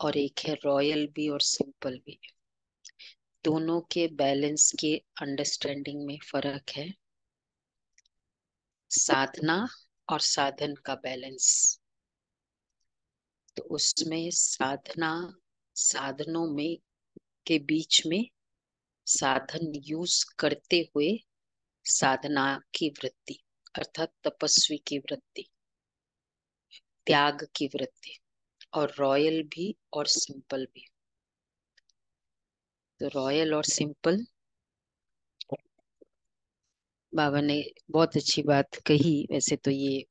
और एक है रॉयल भी और सिंपल भी। दोनों के बैलेंस के अंडरस्टैंडिंग में फ़र्क है। साधना और साधन का बैलेंस। तो उसमें साधना, साधनों में के बीच में साधन यूज़ करते हुए साधना की वृत्ति, अर्थात तपस्वी की वृत्ति, त्याग की वृत्ति। और रॉयल भी और सिंपल भी। तो रॉयल और सिंपल। बाबा ने बहुत अच्छी बात कही, वैसे तो ये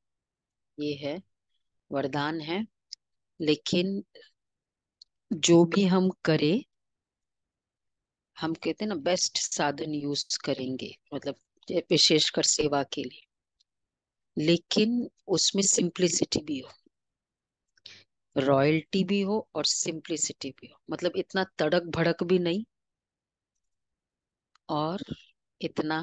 ये है, वरदान है। लेकिन जो भी हम करें, हम कहते हैं ना बेस्ट साधन यूज़ करेंगे मतलब विशेषकर सेवा के लिए। लेकिन उसमें सिंप्लिसिटी भी हो। रॉयल्टी भी हो और सिंप्लिसिटी भी हो। मतलब इतना तड़क भड़क भी नहीं और इतना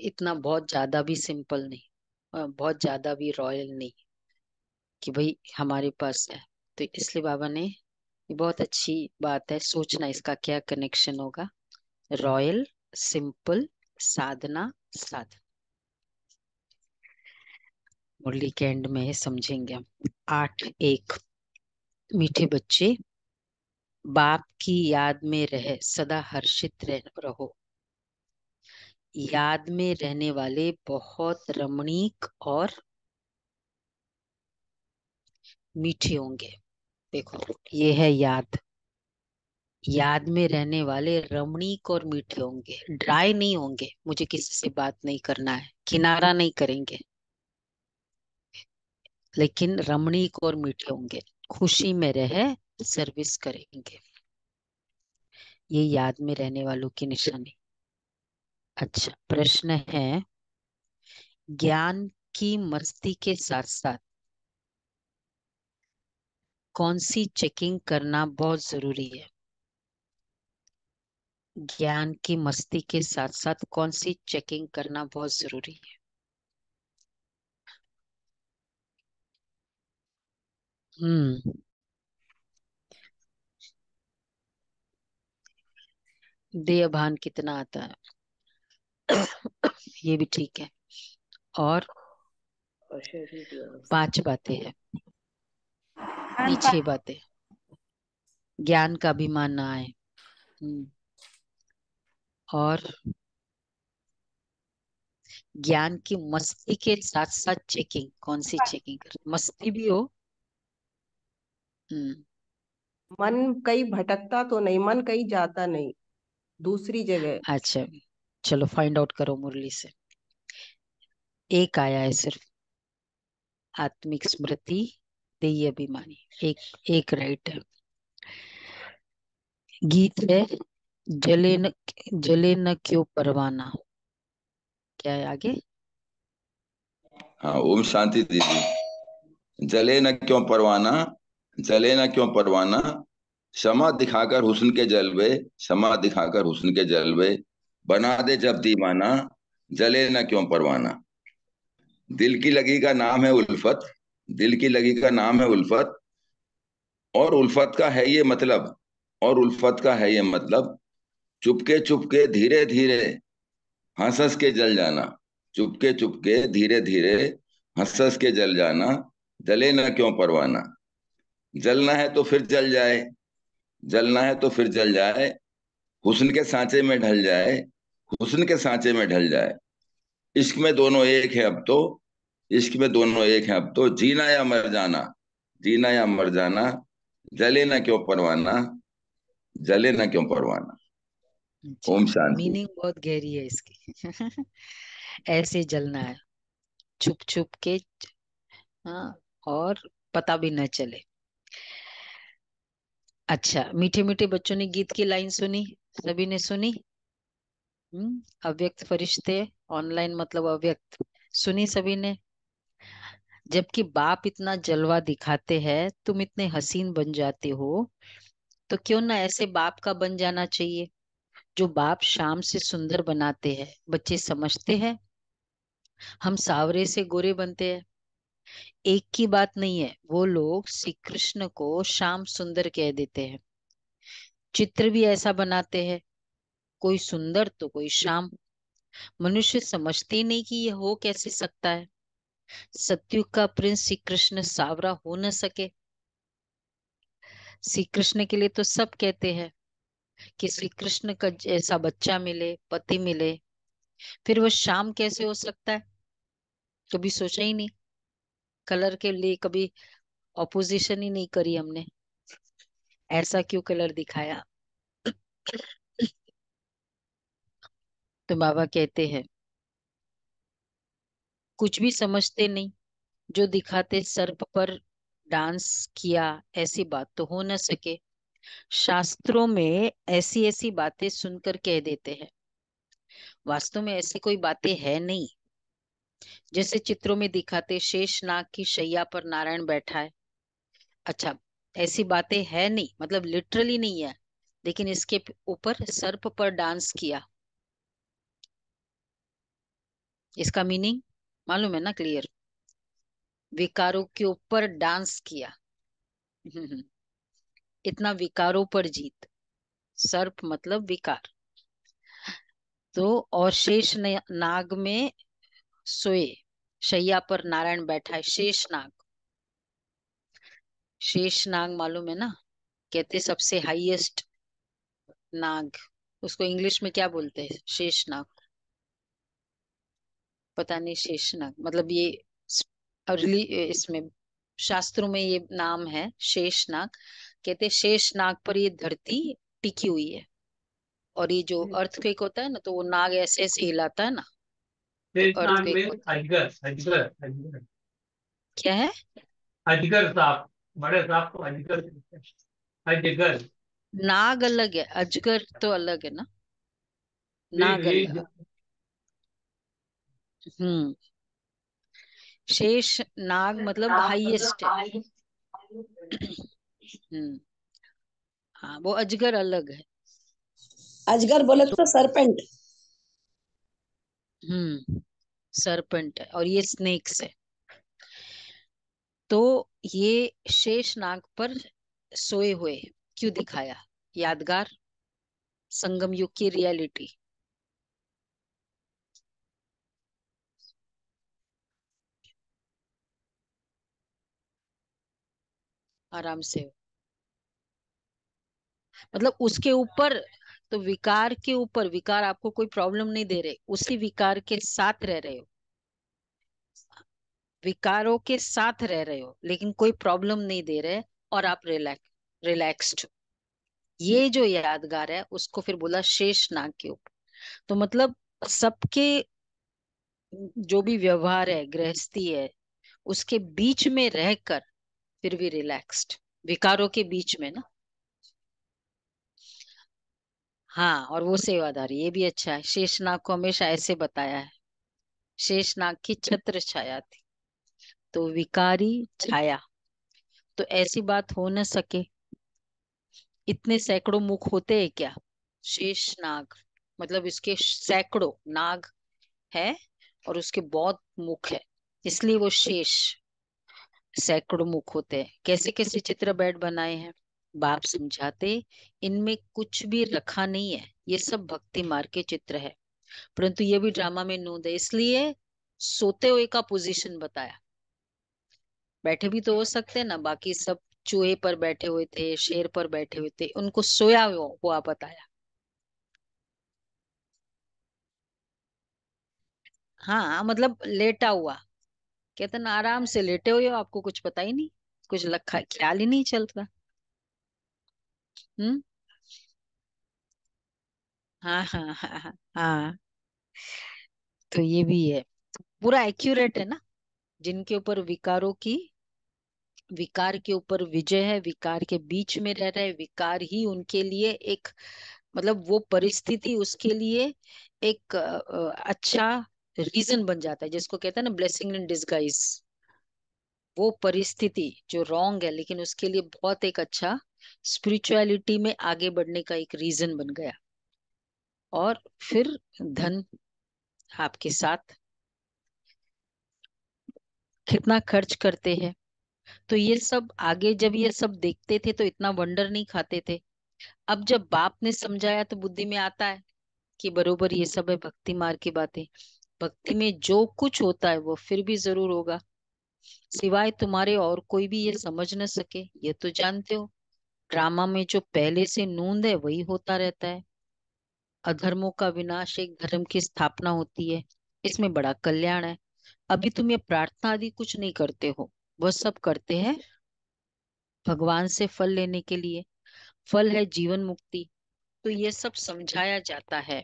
इतना बहुत ज़्यादा भी सिंपल नहीं बहुत ज़्यादा भी रॉयल नहीं कि भाई हमारे पास है। तो इसलिए बाबा ने बहुत अच्छी बात है, सोचना इसका क्या कनेक्शन होगा। रॉयल सिंपल साधना, साधन। मुरली के एंड में समझेंगे हम। आठ एक मीठे बच्चे बाप की याद में रह सदा हर्षित रह, रहो। याद में रहने वाले बहुत रमणीक और मीठे होंगे। देखो ये है याद। याद में रहने वाले रमणीक और मीठे होंगे। ड्राई नहीं होंगे। मुझे किसी से बात नहीं करना है। किनारा नहीं करेंगे। लेकिन रमणीक और मीठे होंगे। खुशी में रहे सर्विस करेंगे। ये याद में रहने वालों की निशानी। अच्छा प्रश्न है, ज्ञान की मस्ती के साथ साथ कौन सी चेकिंग करना बहुत ज़रूरी है? ज्ञान की मस्ती के साथ साथ कौन सी चेकिंग करना बहुत ज़रूरी है? हम्म देह भान कितना आता है? ये भी ठीक है। और? पाँच बातें हैं। छह बातें। ज्ञान का अभिमान ना आए। हम्म। और? ज्ञान की मस्ती के साथ साथ चेकिंग कौन सी चेकिंग कर मस्ती भी हो हम्म मन कहीं भटकता तो नहीं मन कहीं जाता नहीं दूसरी जगह। अच्छा चलो फाइंड आउट करो मुरली से। एक आया है सिर्फ़। आत्मिक स्मृति देय अभिमानी। एक एक राइट है। गीत है जले न जले न क्यों परवाना? क्या है आगे? हाँ ओम शांति दीदी। जले न क्यों परवाना? जले न क्यों परवाना? क्षमा दिखाकर हुस्न के जलवे, क्षमा दिखाकर हुस्न के जलवे। बना दे जब दीवाना, जले न क्यों परवाना? दिल की लगी का नाम है उल्फत, दिल की लगी का नाम है उल्फत। और उल्फत का है ये मतलब और उल्फत का है ये मतलब चुपके चुपके धीरे धीरे हंस हंस के जल जाना। चुपके चुपके धीरे धीरे हंस हंस के जल जाना, जले ना क्यों परवाना? जलना है तो फिर जल जाए जलना है तो फिर जल जाए हुस्न के सांचे में ढल जाए हुस्न के सांचे में ढल जाए। इश्क में दोनों एक है अब तो इश्क में दोनों एक है अब तो जीना या मर जाना जीना या मर जाना जले ना क्यों परवाना जले ना क्यों परवाना। ओम शांति। मीनिंग बहुत गहरी है इसकी। ऐसे जलना है छुप छुप के हाँ और पता भी न चले। अच्छा मीठे मीठे बच्चों ने गीत की लाइन सुनी सभी ने सुनी? हम्म अव्यक्त फरिश्ते ऑनलाइन मतलब अव्यक्त सुनी सभी ने? जबकि बाप इतना जलवा दिखाते हैं तुम इतने हसीन बन जाते हो तो क्यों ना ऐसे बाप का बन जाना चाहिए जो बाप शाम से सुंदर बनाते हैं बच्चे समझते हैं हम सावरे से गोरे बनते हैं। एक की बात नहीं है, वो लोग श्री कृष्ण को श्याम सुंदर कह देते हैं। चित्र भी ऐसा बनाते हैं, कोई सुंदर तो कोई श्याम। मनुष्य समझते ही नहीं कि यह हो कैसे सकता है। सत्युग का प्रिंस श्री कृष्ण सावरा हो न सके। श्री कृष्ण के लिए तो सब कहते हैं कि श्री कृष्ण का जैसा बच्चा मिले, पति मिले, फिर वो शाम कैसे हो सकता है? कभी सोचा ही नहीं। कलर के लिए कभी ऑपोजिशन ही नहीं करी हमने। ऐसा क्यों कलर दिखाया? तो बाबा कहते हैं, कुछ भी समझते नहीं, जो दिखाते सर्प पर डांस किया, ऐसी बात तो हो न सके। शास्त्रों में ऐसी ऐसी बातें सुनकर कह देते हैं। वास्तव में ऐसी कोई बातें है नहीं। जैसे चित्रों में दिखाते शेष नाग की शैया पर नारायण बैठा है। अच्छा ऐसी बातें है नहीं मतलब लिटरली नहीं है, लेकिन इसके ऊपर सर्प पर डांस किया। इसका मीनिंग मालूम है ना क्लियर विकारों के ऊपर डांस किया। इतना विकारों पर जीत। सर्प मतलब विकार। तो और शेष नाग में सोए शैया पर नारायण बैठा है शेष नाग। शेष नाग मालूम है ना? कहते सबसे हाईएस्ट नाग। उसको इंग्लिश में क्या बोलते हैं? शेष नाग। पता नहीं शेष नाग। मतलब ये अर्ली इसमें शास्त्रों में ये नाम है शेष नाग। कहते शेष नाग पर ये धरती टिकी हुई है। और ये जो अर्थक्वेक होता है ना तो वो नाग ऐसे ऐसे हिलाता है ना? तो अजगर अजगर अजगर क्या है? अजगर सांप बड़े सांप को अजगर अजगर नाग अलग है अजगर तो अलग है ना? नाग अलग हम्म। शेष नाग मतलब हाईएस्ट है। हम्म। हाँ वो अजगर अलग है। अजगर बोले तो सरपेंट हम्म सरपेंट है और ये स्नेक्स है। तो ये शेष नाग पर सोए हुए क्यों दिखाया? यादगार, संगम युग की रियलिटी आराम से। मतलब उसके ऊपर तो विकार के ऊपर, विकार आपको कोई प्रॉब्लम नहीं दे रहे, उसी विकार के साथ रह रहे हो। विकारों के साथ रह रहे हो, लेकिन कोई प्रॉब्लम नहीं दे रहे और आप रिलैक्स रिलैक्स्ड ये जो यादगार है, उसको फिर बोला शेष नाग के ऊपर। तो मतलब सबके जो भी व्यवहार है, गृहस्थी है, उसके बीच में रहकर फिर भी रिलैक्स्ड विकारों के बीच में ना। हाँ और वो सेवादारी, ये भी अच्छा है। शेषनाग को हमेशा ऐसे बताया है। शेषनाग की छत्र छाया थी तो विकारी छाया। तो ऐसी बात हो न सके। इतने सैकड़ों मुख होते हैं क्या? शेष नाग मतलब इसके सैकड़ों नाग है और उसके बहुत मुख है। इसलिए वो शेष, सैकड़ों मुख होते हैं। कैसे कैसे चित्र बैठ बनाए हैं। बाप समझाते, इनमें कुछ भी रखा नहीं है, ये सब भक्ति मार्ग के चित्र है। परंतु ये भी ड्रामा में नोंद है, इसलिए सोते हुए का पोजीशन बताया। बैठे भी तो हो सकते ना, बाकी सब चूहे पर बैठे हुए थे, शेर पर बैठे हुए थे, उनको सोया हुआ बताया। हाँ मतलब लेटा हुआ। कहते ना, आराम से लेटे हुए हो, आपको कुछ पता ही नहीं, कुछ लखा, ख्याल ही नहीं चल रहा। हाँ हाँ। हाँ हाँ हाँ तो ये भी है। पूरा एक्यूरेट है ना? जिनके ऊपर विकारों की, विकार के ऊपर विजय है, विकार के बीच में रह रहे विकार ही उनके लिए एक मतलब वो परिस्थिति उसके लिए एक अच्छा रीजन बन जाता है, जिसको कहते हैं ना ब्लेसिंग इन डिस्गाइज वो परिस्थिति जो रॉन्ग है, लेकिन उसके लिए बहुत एक अच्छा स्पिरिचुअलिटी में आगे बढ़ने का एक रीजन बन गया। और फिर धन आपके साथ कितना खर्च करते हैं। तो ये सब आगे जब ये सब देखते थे तो इतना वंडर नहीं खाते थे। अब जब बाप ने समझाया तो बुद्धि में आता है कि बरोबर ये सब है, भक्ति मार की बातें। भक्ति में जो कुछ होता है वो फिर भी ज़रूर होगा। सिवाय तुम्हारे और कोई भी ये समझ न सके, ये तो जानते हो। ड्रामा में जो पहले से नूंद है, वही होता रहता है। अधर्मों का विनाश एक धर्म की स्थापना होती है, इसमें बड़ा कल्याण है। अभी तुम ये प्रार्थना आदि कुछ नहीं करते हो, वह सब करते हैं भगवान से फल लेने के लिए। फल है जीवन मुक्ति तो ये सब समझाया जाता है।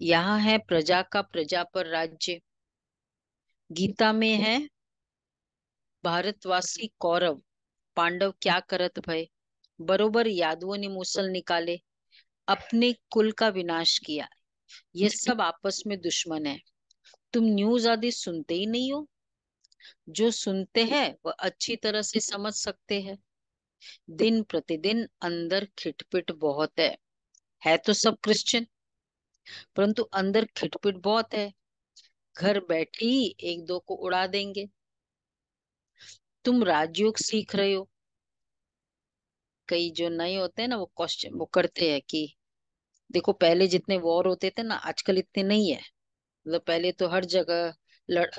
यहाँ है प्रजा का प्रजा पर राज्य। गीता में है, भारतवासी कौरव। पांडव क्या करत भय? बरोबर यादवों ने मूसल निकाले, अपने कुल का विनाश किया। ये सब आपस में दुश्मन है। तुम न्यूज़ आदि सुनते ही नहीं हो? जो सुनते हैं वह अच्छी तरह से समझ सकते हैं। दिन प्रतिदिन अंदर खिटपिट बहुत है। है तो सब क्रिश्चियन, परंतु अंदर खिटपिट बहुत है। घर बैठे ही एक दो को उड़ा देंगे। तुम राजयोग सीख रहे हो? कई जो नए होते हैं ना, वो क्वेश्चन वो करते हैं कि देखो, पहले जितने वॉर होते थे ना, आजकल इतने नहीं है। मतलब पहले तो हर जगह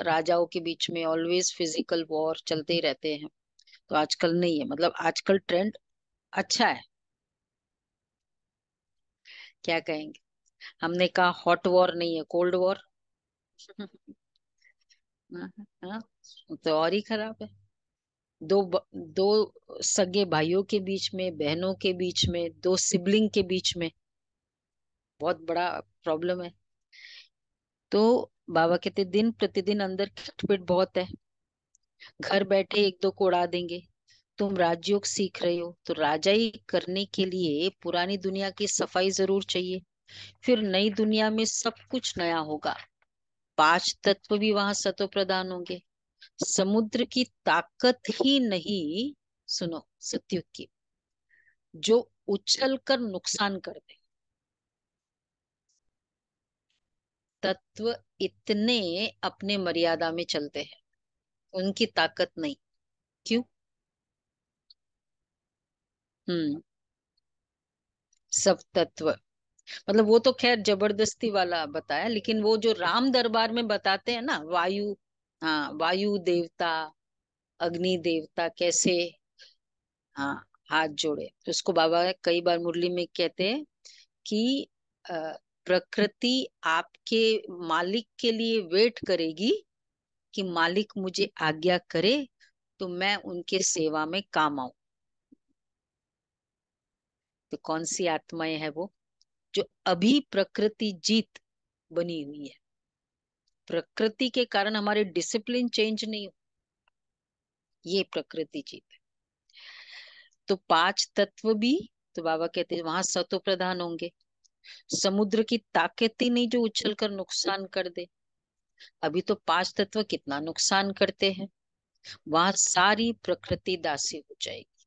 राजाओं के बीच में ऑलवेज फ़िज़िकल वॉर चलते ही रहते हैं। तो आजकल नहीं है। मतलब आजकल ट्रेंड अच्छा है। क्या कहेंगे? हमने कहा हॉट वॉर नहीं है कोल्ड वॉर तो और ही खराब है। दो दो सगे भाइयों के बीच में, बहनों के बीच में, दो सिबलिंग के बीच में बहुत बड़ा प्रॉब्लम है। तो बाबा कहते दिन प्रतिदिन अंदर खिटपिट बहुत है। घर बैठे एक दो को उड़ा देंगे। तुम राजयोग सीख रहे हो तो राजाई करने के लिए पुरानी दुनिया की सफ़ाई ज़रूर चाहिए। फिर नई दुनिया में सब कुछ नया होगा। पाँच तत्व भी वहाँ सतो प्रदान होंगे। समुद्र की ताकत ही नहीं, सुनो, सत्युग की, जो उछल कर नुकसान कर दे। तत्व इतने अपने मर्यादा में चलते हैं, उनकी ताकत नहीं। क्यों? हम्म। सब तत्व। मतलब वो तो खैर ज़बरदस्ती वाला बताया, लेकिन वो जो राम दरबार में बताते हैं ना, वायु हाँ वायु देवता, अग्नि देवता कैसे हाँ हाथ जोड़े। तो उसको बाबा कई बार मुरली में कहते हैं कि प्रकृति आपके मालिक के लिए वेट करेगी कि मालिक मुझे आज्ञा करे तो मैं उनके सेवा में काम आऊँ। तो कौन सी आत्माएँ है वो? जो अभी प्रकृति जीत बनी हुई है। प्रकृति के कारण हमारे डिसिप्लिन चेंज नहीं हो ये प्रकृति जीत है। तो पाँच तत्व भी तो बाबा कहते हैं, वहाँ सतो प्रधान होंगे। समुद्र की ताकत ही नहीं जो उछल कर नुकसान कर दे। अभी तो पाँच तत्व कितना नुकसान करते हैं। वहाँ सारी प्रकृति दासी हो जाएगी।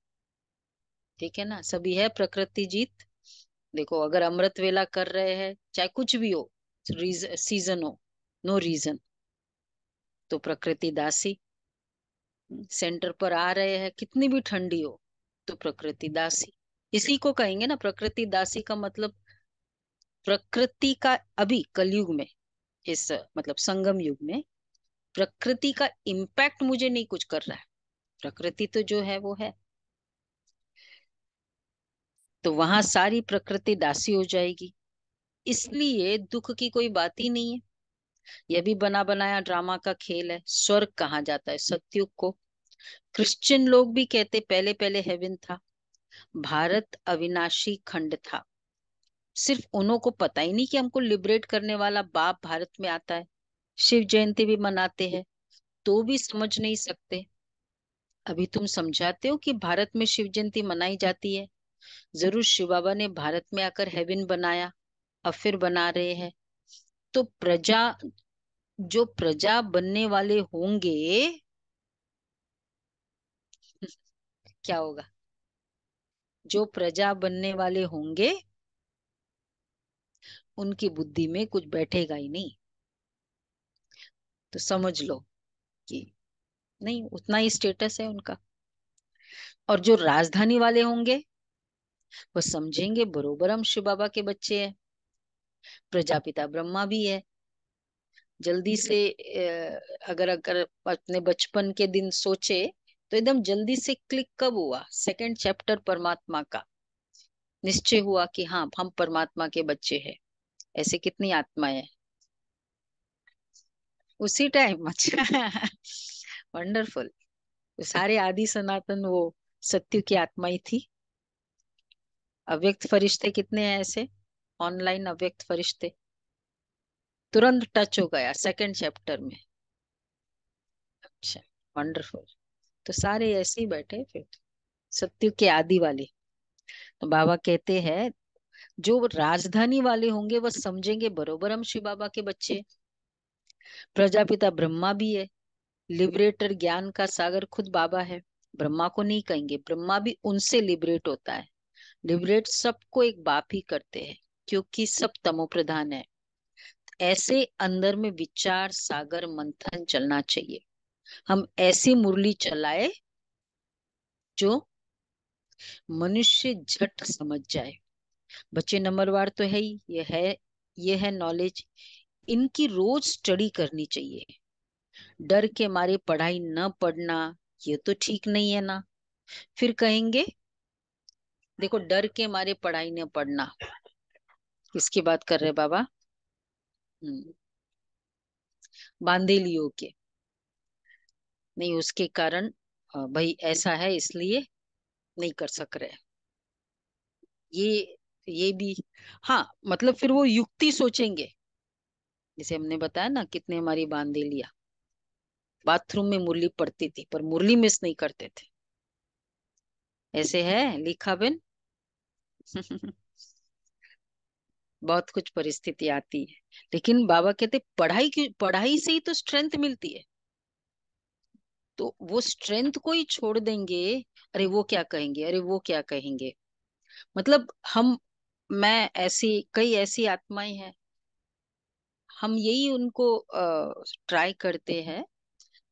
ठीक है ना? सभी है प्रकृति जीत। देखो, अगर अमृत वेला कर रहे हैं, चाहे कुछ भी हो सीज़न हो नो रीजन तो प्रकृति दासी सेंटर पर आ रहे हैं, कितनी भी ठंडी हो तो प्रकृति दासी। इसी को कहेंगे ना, प्रकृति दासी का मतलब प्रकृति का अभी कलयुग में, इस मतलब संगम युग में, प्रकृति का इम्पैक्ट मुझे नहीं कुछ कर रहा है। प्रकृति तो जो है, वो है। तो वहाँ सारी प्रकृति दासी हो जाएगी। इसलिए दुख की कोई बात ही नहीं है। यह भी बना बनाया, ड्रामा का खेल है, स्वर्ग कहा जाता है? सत्युग को। क्रिश्चियन लोग भी कहते पहले पहले हेवन था, भारत अविनाशी खंड था। सिर्फ़ उन्हों को पता ही नहीं कि हमको लिबरेट करने वाला बाप भारत में आता है। शिव जयंती भी मनाते हैं तो भी समझ नहीं सकते। अभी तुम समझाते हो कि भारत में शिव जयंती मनाई जाती है? ज़रूर शिव बाबा ने भारत में आकर हेवन बनाया, अब फिर बना रहे हैं। तो प्रजा, जो प्रजा बनने वाले होंगे, क्या होगा? जो प्रजा बनने वाले होंगे, उनकी बुद्धि में कुछ बैठेगा ही नहीं। तो समझ लो कि नहीं, उतना ही स्टेटस है उनका। और जो राजधानी वाले होंगे, वो समझेंगे बरोबर हम शिव बाबा के बच्चे हैं। प्रजापिता ब्रह्मा भी है। जल्दी से अगर अगर अपने बचपन के दिन सोचे तो एकदम जल्दी से क्लिक कब हुआ? सेकंड चैप्टर परमात्मा का। निश्चय हुआ कि हाँ हम परमात्मा के बच्चे हैं। ऐसे कितनी आत्माएँ हैं। उसी टाइम अच्छा। वंडरफुल सारे आदि सनातन वो सत्य की आत्मा ही थी। अव्यक्त फरिश्ते कितने हैं ऐसे? ऑनलाइन अव्यक्त फरिश्ते। तुरंत टच हो गया सेकंड चैप्टर में। अच्छा वंडरफुल तो सारे ऐसे ही बैठे फिर। सत्य के आदि वाले। तो बाबा कहते हैं, जो राजधानी वाले होंगे वह समझेंगे बरोबर हम शिव बाबा के बच्चे। प्रजापिता ब्रह्मा भी है। लिबरेटर ज्ञान का सागर खुद बाबा है। ब्रह्मा को नहीं कहेंगे, ब्रह्मा भी उनसे लिबरेट होता है। लिबरेट सबको एक बाप ही करते हैं। क्योंकि सब तमो प्रधान है। ऐसे अंदर में विचार, सागर, मंथन चलना चाहिए। हम ऐसी मुरली चलाए जो मनुष्य झट समझ जाए। बच्चे नंबरवार तो है ही। ये है ये है नॉलेज इनकी रोज स्टडी करनी चाहिए। डर के मारे पढ़ाई न पढ़ना, ये तो ठीक नहीं है ना। फिर कहेंगे, देखो, डर के मारे पढ़ाई न पढ़ना। किसकी बात कर रहे बाबा? हम्म। बांधेलियों के। नहीं, उसके कारण भाई ऐसा है, इसलिए नहीं कर सक रहे ये ये भी हाँ मतलब फिर वो युक्ति सोचेंगे। जैसे हमने बताया ना, कितने हमारी बांधेलिया बाथरूम में मुरली पड़ती थी, पर मुरली मिस नहीं करते थे। ऐसे है, लिखा बिन बहुत कुछ परिस्थिति आती है। लेकिन बाबा कहते पढ़ाई की, पढ़ाई से ही तो स्ट्रेंथ मिलती है। तो वो स्ट्रेंथ को ही छोड़ देंगे, अरे वो क्या कहेंगे, अरे वो क्या कहेंगे। मतलब हम, मैं ऐसी, कई ऐसी आत्माएँ हैं। हम यही उनको ट्राई करते हैं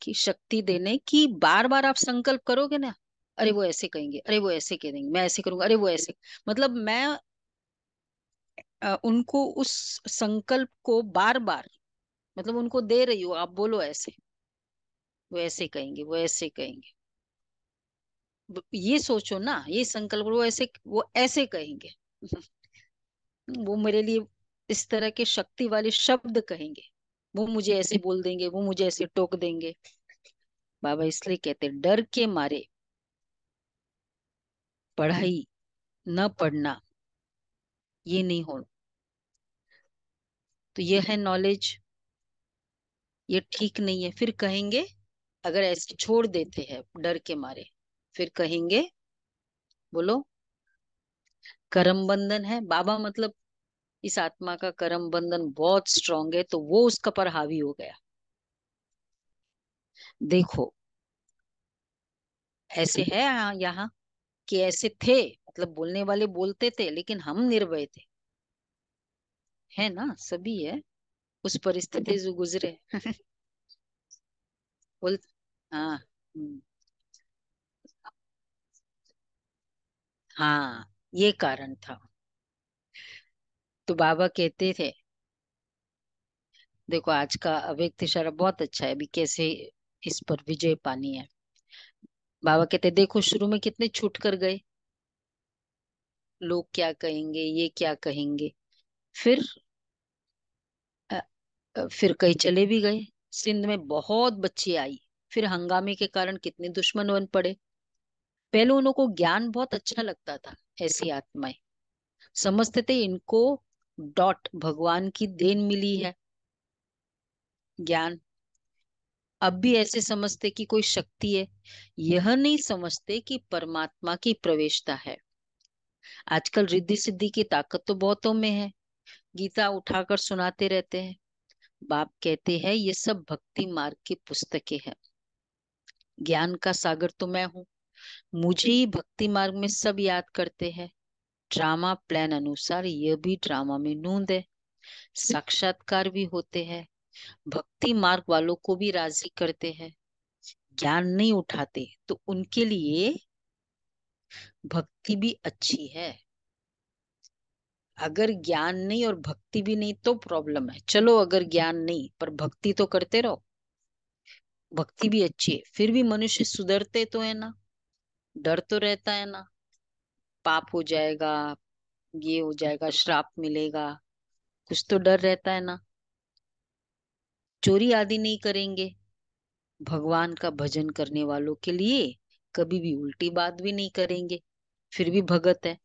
कि शक्ति देने की बार बार आप संकल्प करोगे ना, अरे वो ऐसे कहेंगे, अरे वो ऐसे कह देंगे, मैं ऐसे करूँगा, अरे वो ऐसे मतलब मैं उनको उस संकल्प को बार बार मतलब उनको दे रही हो, आप बोलो ऐसे। वो ऐसे कहेंगे, वो ऐसे कहेंगे। ये सोचो ना, ये संकल्प वो ऐसे वो ऐसे कहेंगे। वो मेरे लिए इस तरह के शक्ति वाले शब्द कहेंगे। वो मुझे ऐसे बोल देंगे, वो मुझे ऐसे टोक देंगे। बाबा इसलिए कहते, डर के मारे, पढ़ाई न पढ़ना ये नहीं हो तो ये है नॉलेज ये ठीक नहीं है। फिर कहेंगे, अगर ऐसे छोड़ देते हैं, डर के मारे, फिर कहेंगे, बोलो, करम बंधन है। बाबा मतलब इस आत्मा का कर्म बंधन बहुत स्ट्रांग है तो वो उसका पर हावी हो गया। देखो, ऐसे है यहाँ कि ऐसे थे मतलब बोलने वाले बोलते थे, लेकिन हम निर्भय थे। है ना? सभी है। उस परिस्थिति से गुजरे। बोल हाँ हम्म। हाँ ये कारण था। तो बाबा कहते थे, देखो आज का अव्यक्त इशारा बहुत अच्छा है, अभी कैसे इस पर विजय पानी है। बाबा कहते, देखो शुरू में कितने छूट कर गए। लोग क्या कहेंगे, ये क्या कहेंगे? फिर फिर कहीं चले भी गए। सिंध में बहुत बच्चे आई। फिर हंगामे के कारण कितने दुश्मन बन पड़े। पहले उन को ज्ञान बहुत अच्छा लगता था, ऐसी आत्माएँ। समझते थे इनको डॉट, भगवान की देन मिली है। ज्ञान। अब भी ऐसे समझते कि कोई शक्ति है। यह नहीं समझते कि परमात्मा की प्रवेशता है। आजकल रिद्धि सिद्धि की ताकत तो बहुतों में है। गीता उठाकर सुनाते रहते हैं। बाप कहते हैं ये सब भक्ति मार्ग की पुस्तकें हैं। ज्ञान का सागर तो मैं हूँ। मुझे ही भक्ति मार्ग में सब याद करते हैं। ड्रामा प्लान अनुसार यह भी ड्रामा में नूंद है। साक्षात्कार भी होते हैं। भक्ति मार्ग वालों को भी राज़ी करते हैं। ज्ञान नहीं उठाते तो उनके लिए भक्ति भी अच्छी है। अगर ज्ञान नहीं और भक्ति भी नहीं तो प्रॉब्लम है। चलो अगर ज्ञान नहीं, पर भक्ति तो करते रहो। भक्ति भी अच्छी है। फिर भी मनुष्य सुधरते तो है ना। डर तो रहता है ना। पाप हो जाएगा, ये हो जाएगा, श्राप मिलेगा। कुछ तो डर रहता है ना। चोरी आदि नहीं करेंगे। भगवान का भजन करने वालों के लिए कभी भी उल्टी बात भी नहीं करेंगे, फिर भी भगत है।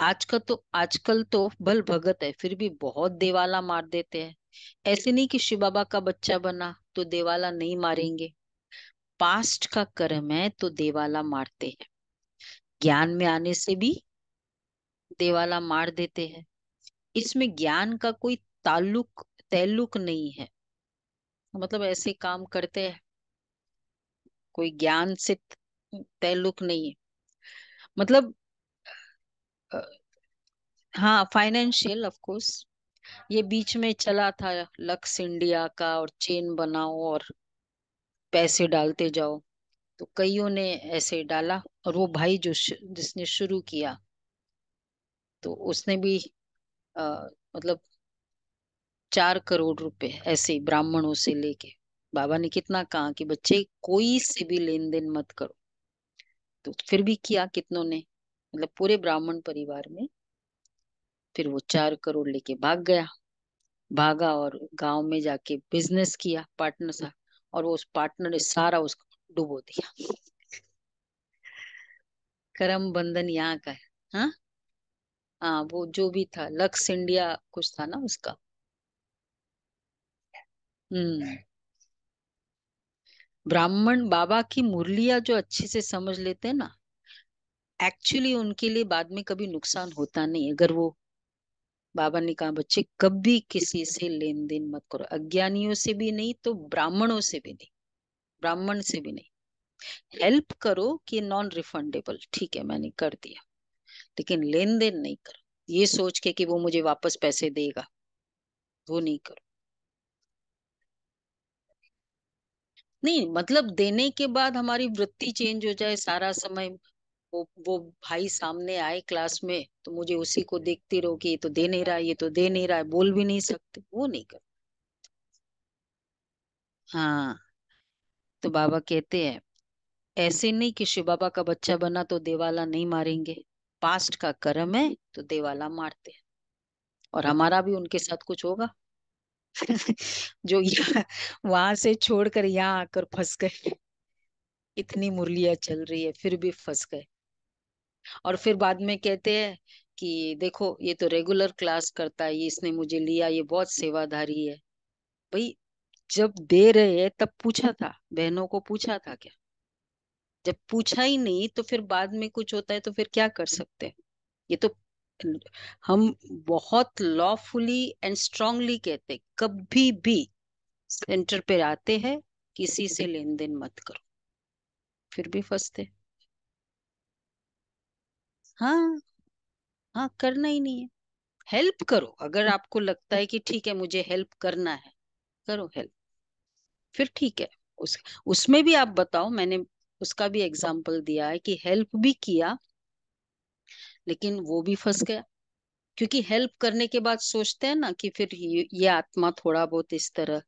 आज का तो आजकल तो बल भगत है, फिर भी बहुत देवाला मार देते हैं। ऐसे नहीं कि शिव बाबा का बच्चा बना तो देवाला नहीं मारेंगे। पास्ट का कर्म है तो देवाला मारते हैं। ज्ञान में आने से भी देवाला मार देते हैं। इसमें ज्ञान का कोई ताल्लुक, तैल्लुक नहीं है। मतलब ऐसे काम करते हैं। कोई ज्ञान से तैल्लुक नहीं है। मतलब हाँ फाइनेंशियल ऑफ़ कोर्स ये बीच में चला था लक्स इंडिया का और चेन बनाओ और पैसे डालते जाओ। तो कईयों ने ऐसे डाला और वो भाई जो जिसने शुरू किया तो उसने भी आ, मतलब चार करोड़ रुपए ऐसे ब्राह्मणों से लेके। बाबा ने कितना कहा कि बच्चे कोई से भी लेन देन मत करो। तो फिर भी किया कितनों ने? मतलब पूरे ब्राह्मण परिवार में? फिर वो चार करोड़ लेके भाग गया। भागा और गाँव में जाके बिज़नेस किया पार्टनर सा और वो उस पार्टनर ने सारा उसको डुबो दिया। करम बंधन यहाँ का है हाँ? हाँ वो जो भी था लक्स इंडिया कुछ था ना उसका। हम्म। ब्राह्मण बाबा की मुरलिया जो अच्छे से समझ लेते हैं ना एक्चुअली उनके लिए बाद में कभी नुकसान होता नहीं, अगर वो बाबा ने कहा, बच्चे, कभी किसी से लेन देन मत करो। अज्ञानियों से भी नहीं तो ब्राह्मणों से भी नहीं, ब्राह्मण से भी नहीं। हेल्प करो कि नॉन रिफंडेबल ठीक है, मैंने कर दिया, लेकिन लेन देन नहीं करो। ये सोच के कि वो मुझे वापस पैसे देगा, वो नहीं करो। नहीं मतलब देने के बाद हमारी वृत्ति चेंज हो जाए सारा समय वो वो भाई सामने आए क्लास में तो मुझे उसी को देखती रहो कि ये तो दे नहीं रहा, ये तो दे नहीं रहा है बोल भी नहीं सकते, वो नहीं कर हाँ तो बाबा कहते हैं, ऐसे नहीं कि शिव बाबा का बच्चा बना तो देवाला नहीं मारेंगे, पास्ट का कर्म है तो देवाला मारते हैं, और हमारा भी उनके साथ कुछ होगा? जो वहाँ से छोड़कर यहाँ आकर फंस गए। इतनी मुरलियाँ चल रही है, फिर भी फंस गए। और फिर बाद में कहते हैं कि देखो, ये तो रेगुलर क्लास करता है इसने मुझे लिया, ये बहुत सेवाधारी है। भाई, जब दे रहे हैं, तब पूछा था, बहनों को पूछा था क्या? जब पूछा ही नहीं तो फिर बाद में कुछ होता है तो फिर क्या कर सकते हैं? ये तो हम बहुत लॉफुली एंड स्ट्रांगली कहते कभी भी सेंटर पे आते हैं, किसी से लेन देन मत करो। फिर भी फंसते हाँ। हाँ करना ही नहीं है। हेल्प करो, अगर आपको लगता है कि ठीक है, मुझे हेल्प करना है, करो हेल्प फिर ठीक है, उस, उसमें भी आप बताओ, मैंने उसका भी एग्ज़ाम्पल दिया है कि हेल्प भी किया लेकिन वो भी फंस गया। क्योंकि हेल्प करने के बाद सोचते हैं ना कि फिर ये, आत्मा थोड़ा बहुत इस तरह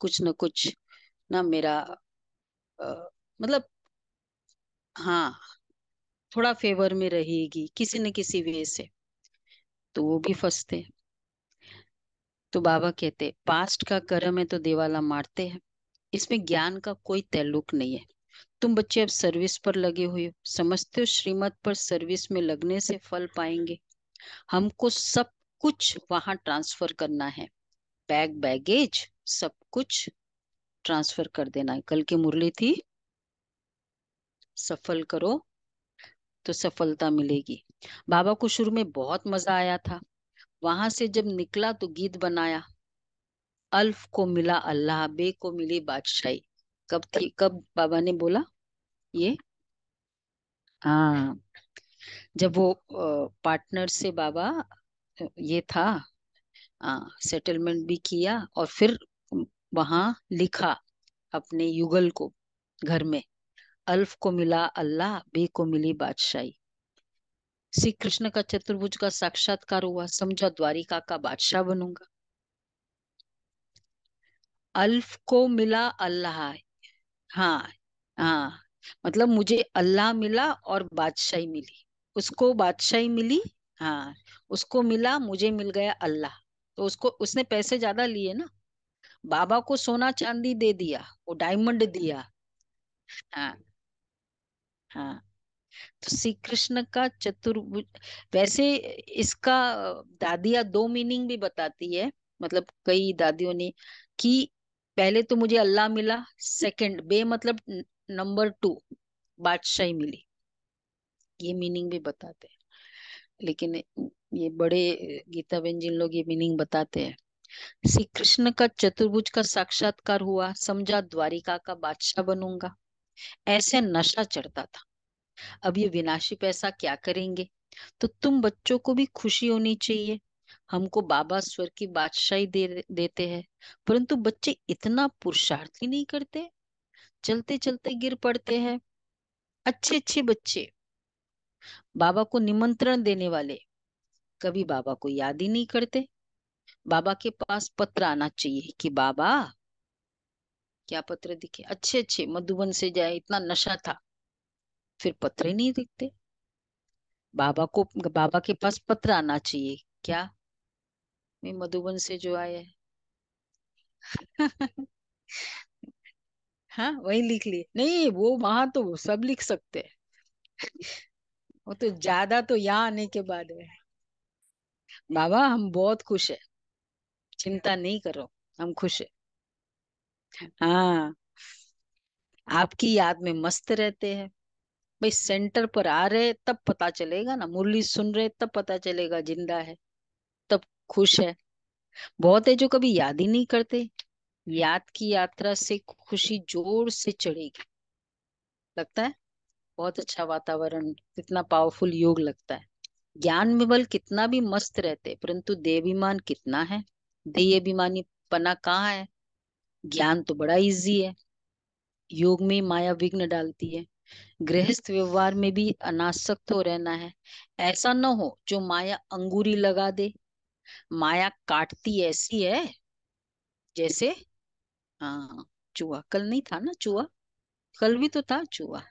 कुछ न कुछ ना मेरा आ, मतलब हाँ थोड़ा फेवर में रहेगी किसी न किसी वे से। तो वो भी फंसते तो बाबा कहते पास्ट का कर्म है तो देवाला मारते हैं। इसमें ज्ञान का कोई तैल्लुक नहीं है। तुम बच्चे अब सर्विस पर लगे हुए हो। समझते हो श्रीमत पर सर्विस में लगने से फल पाएँगे। हमको सब कुछ वहाँ ट्रांसफ़र करना है। बैग बैगेज सब कुछ ट्रांसफ़र कर देना है। कल की मुरली थी। सफल करो तो सफलता मिलेगी। बाबा को शुरू में बहुत मज़ा आया था। वहाँ से जब निकला तो गीत बनाया। अल्फ को मिला, अल्लाह, बे को मिली बादशाही। कब थी, कब बाबा ने बोला ये? हाँ। जब वो पार्टनर से बाबा ये था सेटलमेंट भी किया और फिर वहाँ लिखा अपने युगल को घर में, अल्फ को मिला अल्लाह, बे को मिली बादशाही। श्री कृष्ण का चतुर्भुज का साक्षात्कार हुआ, समझा द्वारिका का बादशाह बनूँगा। अल्फ को मिला अल्लाह हाँ हाँ। मतलब मुझे अल्लाह मिला और बादशाही मिली। उसको बादशाही मिली हाँ। उसको मिला, मुझे मिल गया अल्लाह। तो उसको, उसने पैसे ज़्यादा लिए ना। बाबा को सोना चांदी दे दिया, वो डायमंड दिया। हाँ हाँ। तो श्री कृष्ण का चतुर्भुज, वैसे इसका दादिया दो मीनिंग भी बताती है। मतलब कई दादियों ने कि पहले तो मुझे अल्लाह मिला सेकंड बे मतलब नंबर टू बादशाही मिली। ये मीनिंग भी बताते हैं। लेकिन ये बड़े, गीता बहन जिन लोग ये मीनिंग बताते हैं। श्री कृष्ण का चतुर्भुज का साक्षात्कार हुआ, समझा द्वारिका का बादशाह बनूँगा। ऐसे नशा चढ़ता था। अब ये विनाशी पैसा क्या करेंगे? तो तुम बच्चों को भी खुशी होनी चाहिए। हमको बाबा स्वर की बादशाही दे देते हैं। परंतु बच्चे इतना पुरुषार्थी नहीं करते। चलते चलते गिर पड़ते हैं। अच्छे अच्छे बच्चे। बाबा को निमंत्रण देने वाले। कभी बाबा को याद ही नहीं करते। बाबा के पास पत्र आना चाहिए कि, बाबा, क्या पत्र दिखे? अच्छे अच्छे मधुबन से जाए, इतना नशा था। फिर पत्र ही नहीं दिखते। बाबा को, बाबा के पास पत्र आना चाहिए। क्या? मैं मधुबन से जो आया है। हाँ वही लिख लिए। नहीं, वो वहाँ तो सब लिख सकते हैं। वो तो ज़्यादा तो यहाँ आने के बाद है। बाबा, हम बहुत खुश है। चिंता नहीं करो, हम खुश है। हाँ। आपकी याद में मस्त रहते हैं। भाई, सेंटर पर आ रहे तब पता चलेगा ना। मुरली सुन रहे तब पता चलेगा, ज़िंदा है। खुश है। बहुत है जो कभी याद ही नहीं करते। याद की यात्रा से खुशी ज़ोर से चढ़ेगी। लगता है? बहुत अच्छा वातावरण, कितना पावरफुल योग लगता है। ज्ञान में बल कितना भी मस्त रहते, परंतु देविमान कितना है? देह अभिमानी पना कहाँ है? ज्ञान तो बड़ा इजी है। योग में माया विघ्न डालती है। गृहस्थ व्यवहार में भी अनासक्त हो रहना है। ऐसा न हो जो माया अंगूरी लगा दे माया काटती ऐसी है जैसे हाँ चूहा। कल नहीं था ना चूहा? कल भी तो था चूहा।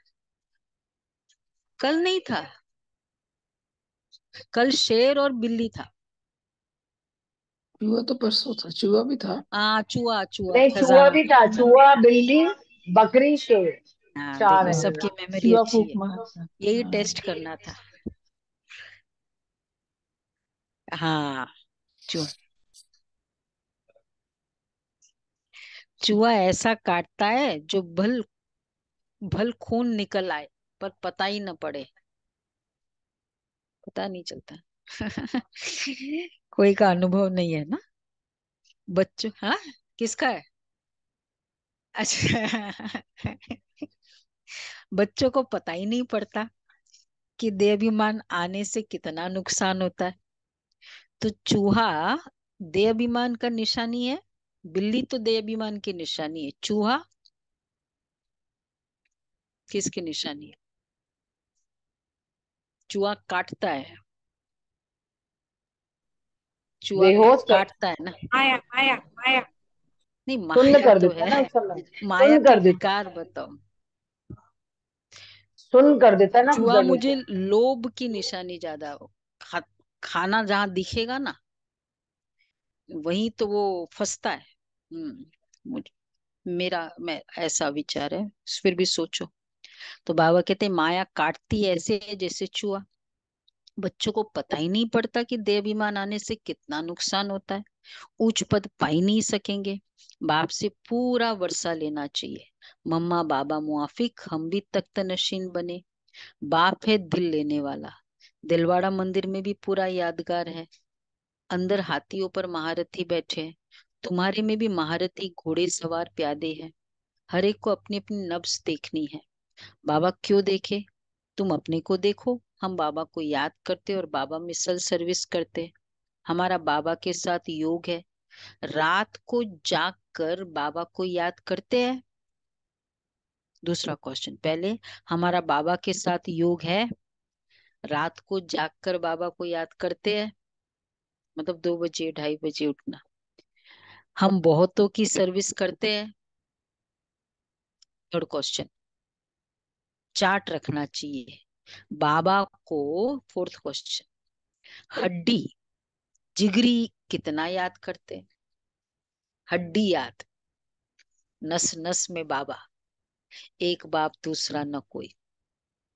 कल नहीं था। कल शेर और बिल्ली था। चूहा तो परसों था। चूहा भी था? हाँ चूहा चूहा। नहीं चूहा भी था। चूहा बिल्ली बकरी शेर। हाँ चार सबकी मेमोरी अच्छी है। यही हाँ। टेस्ट करना था। हाँ। चूहा। चूहा ऐसा काटता है जो भल भल खून निकल आए, पर पता ही न पड़े। पता नहीं चलता। कोई का अनुभव नहीं है ना? बच्चों हाँ? किसका है? अच्छा। बच्चों को पता ही नहीं पड़ता कि देहाभिमान आने से कितना नुकसान होता है। तो चूहा देहाभिमान का निशानी है बिल्ली तो देहाभिमान की निशानी है। चूहा किसकी निशानी है? चूहा काटता है। चूहा काटता है ना। माया माया माया। नहीं माया कर तो है माया कर विकार बताओ। सुन कर देता है ना चूहा मुझे लोभ की निशानी ज़्यादा हो खाना जहाँ दिखेगा ना, वहीं तो वो फंसता है। हम्म मुझे, मेरा, मैं, ऐसा विचार है, फिर भी सोचो। तो बाबा कहते माया काटती ऐसे जैसे चूहा। बच्चों को पता ही नहीं पड़ता कि देहाभिमान आने से कितना नुकसान होता है। उच्च पद पा ही नहीं सकेंगे। बाप से पूरा वर्षा लेना चाहिए। मम्मा, बाबा मुआफिक, हम भी तख्त नशीन बने। बाप है दिल लेने वाला। दिलवाड़ा मंदिर में भी पूरा यादगार है। अंदर हाथियों पर महारथी बैठे तुम्हारे में भी महारथी घोड़े सवार प्यादे हैं। हर एक को अपनी अपनी नब्स देखनी है। बाबा क्यों देखे? तुम अपने को देखो। हम बाबा को याद करते और बाबा मिसल सर्विस करते। हमारा बाबा के साथ योग है। रात को जाग कर बाबा को याद करते हैं। दूसरा क्वेश्चन, पहले, हमारा बाबा के साथ योग है? रात को जाग कर बाबा को याद करते हैं। मतलब दो बजे, ढाई बजे उठना। हम बहुतों की सर्विस करते हैं। थर्ड क्वेश्चन चार्ट रखना चाहिए। बाबा को फोर्थ क्वेश्चन हड्डी, जिगरी कितना याद करते हैं? हड्डी याद। नस नस में बाबा। एक बाप दूसरा न कोई।